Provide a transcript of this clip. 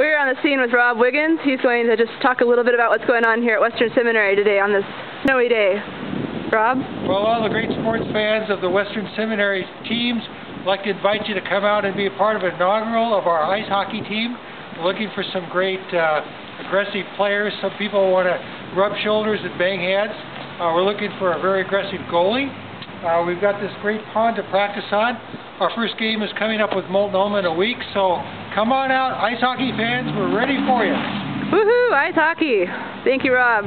We're on the scene with Rob Wiggins. He's going to just talk a little bit about what's going on here at Western Seminary today on this snowy day. Rob? Well, all the great sports fans of the Western Seminary teams I'd like to invite you to come out and be a part of an inaugural of our ice hockey team. We're looking for some great uh, aggressive players. Some people want to rub shoulders and bang heads. Uh, we're looking for a very aggressive goalie. Uh, we've got this great pond to practice on. Our first game is coming up with Multnomah in a week, so come on out, ice hockey fans. We're ready for you. Woohoo! Ice hockey. Thank you, Rob.